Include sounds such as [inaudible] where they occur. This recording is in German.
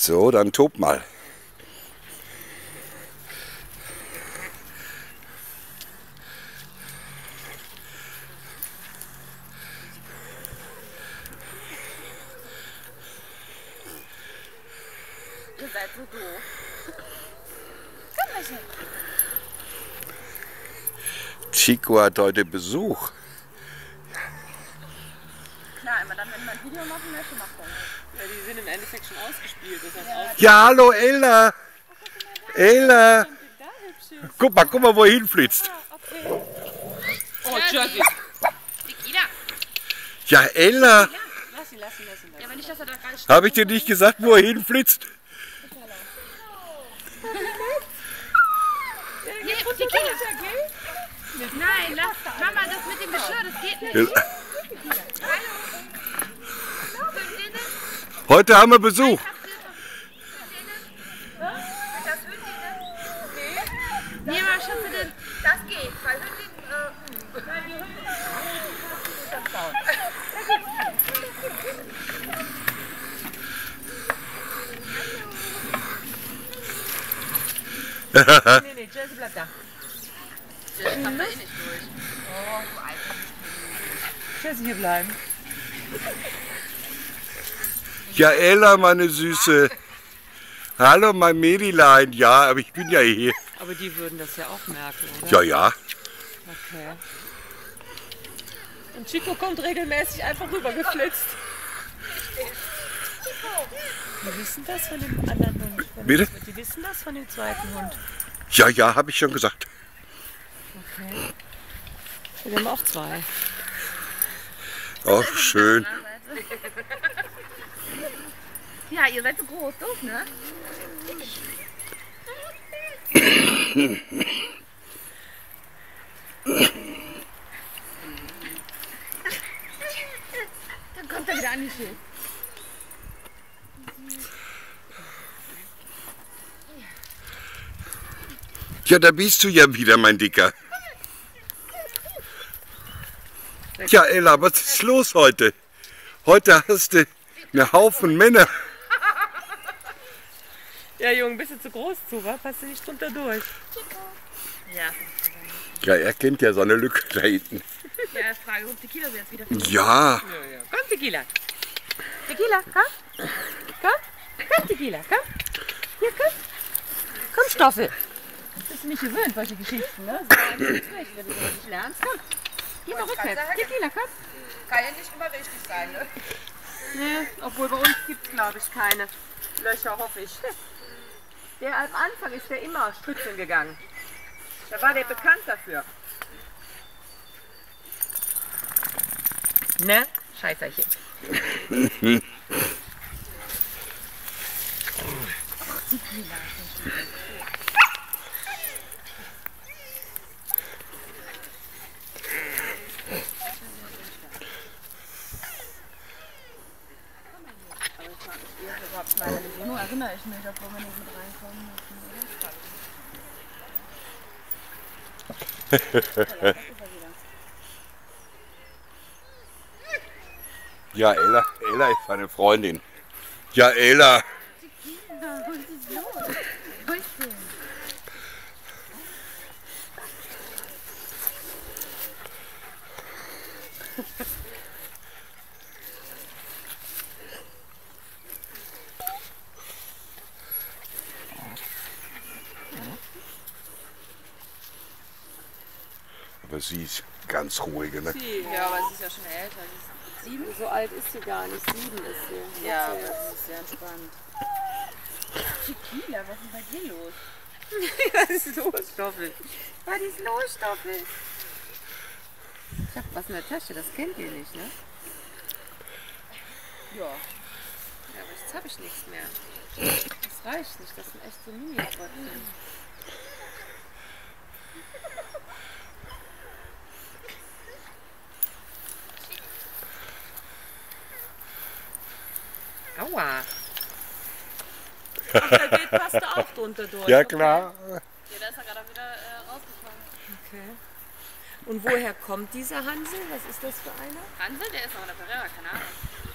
So, dann tob mal. Ihr seid so doof. Kämmerchen. Chico hat heute Besuch. Immer dann, wenn man ein Video machen möchte, macht er nicht. Ja, die sind im Endeffekt schon ausgespielt. Das heißt, aus Ja, hallo Ella. Ella. Guck mal, guck mal, wo er hinflitzt. oh, Jersey. Tequila. Ja, Ella. Lass ihn, lass ihn, lass ihn. Ja, aber nicht, dass er da gerade steht. Habe ich dir nicht gesagt, wo er hinflitzt? Nein, lass. Mama, das mit dem Geschirr, das geht nicht. Heute haben wir Besuch. Das geht, weil Hündin, Nee, nee, Jersey bleibt da. Jersey hier bleiben. Ja, Ella, meine Süße. Hallo, mein Mädelein. Ja, aber ich bin ja hier. Aber die würden das ja auch merken, oder? Ja, ja. Okay. Und Chico kommt regelmäßig einfach rübergeflitzt. Die wissen das von dem anderen Hund. Bitte? Die wissen das von dem zweiten Hund. Ja, ja, habe ich schon gesagt. Okay. Wir haben auch zwei. Oh, schön. Ja, ihr seid so groß, doof, ne? Dann kommt er wieder an die Schild. Ja, da bist du ja wieder, mein Dicker. Ja, Ella, was ist los heute? Heute hast du einen Haufen Männer. Ja, Junge, bist du zu groß zu, wa? Passt du nicht drunter durch? Ja. Ja, er kennt ja so eine Lücke da hinten. Ja, Frage, ob Tequila sie jetzt wieder findet. Ja, Komm, Tequila. Tequila, komm. Komm. Komm, Tequila, komm. Hier, komm. Komm, Stoffel. Bist du nicht gewöhnt, solche Geschichten, ne? So eigentlich nicht, wenn du sowas nicht lernst. Komm. Geh mal rückwärts. Tequila, komm. Kann ja nicht immer richtig sein, ne? Nee, obwohl bei uns gibt es, glaube ich, keine Löcher, hoffe ich. Der am Anfang ist der immer strützeln gegangen. Da war der bekannt dafür. Ne? Scheißerchen. [laughs] Nur erinnere ich mich, obwohl wir nicht mit reinkommen ja, Ella, Ella ist seine Freundin. Ja, Ella. Aber sie ist ganz ruhig, ne? Ja, aber sie ist ja schon älter. Sieben. So alt ist sie gar nicht. Sieben ist sie. Ja, das ist sehr entspannt. Tequila, was ist bei dir los? [laughs] Was ist los, Stoffel? Was ist los, Stoffel? Ich hab was in der Tasche, das kennt ihr nicht, ne? Ja. Ja, aber jetzt habe ich nichts mehr. Das reicht nicht, das sind echt so Mini-Tröpfchen. Aua. Ach, [laughs] da geht passt da auch drunter durch. Ja, klar. Ja, da ist er gerade wieder äh, rausgekommen. Okay. Und woher kommt dieser Hansel? Was ist das für einer? Hansel, der ist noch in der Pereira, keine Ahnung. Okay.